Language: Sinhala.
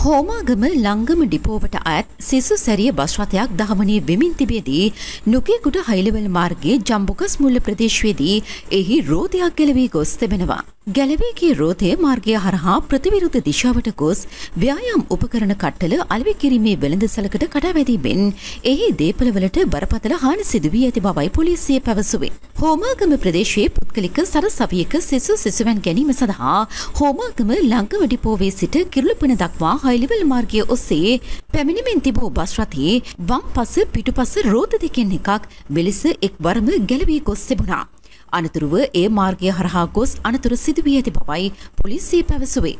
හෝමාගම ලංගම ඩිපෝවට අයත් සිසු සැරිය බස් රථයක් දහමනේ වෙමින් තිබේදී නුකේකුට හයිලවල මාර්ගයේ ජම්බුකස් මුල්ල ප්‍රදේශයේදී එහි රෝදයක් ගැලවී ගොස් තිබෙනවා. ගැලවී ගිය රෝදය මාර්ගය හරහා ප්‍රතිවිරුද්ධ දිශාවට ගොස් ව්‍යායාම් උපකරණ කට්ටල අලෙවි කිරීමේ වෙළඳසලකට කඩාවැදීමෙන් එහි දේපළවලට බරපතල හානි සිදු වී ඇති බවයි පොලිසිය පැවසුවේ. හෝමාගම ප්‍රදේශයේ පුද්ගලික සරසවියක සිසු සිසුවන් ගැනීම සඳහා හෝමාගම ලංගම ඩිපෝවේ සිට කිරුළපන දක්වා හයිලිවල් මාර්ගය ඔස්සේ පැමිණිමෙන් තිබූ බස් රථයේ වම් පස පිටුපස රෝද දෙකෙන් එකක් මෙලෙස එක් වරම ගැලවී ගොස් තිබුණා. අනතුරුව ඒ මාර්ගය හරහා ගොස් අනතුරු සිදුවී ඇති බවයි පොලිසිය පැවසුවේ.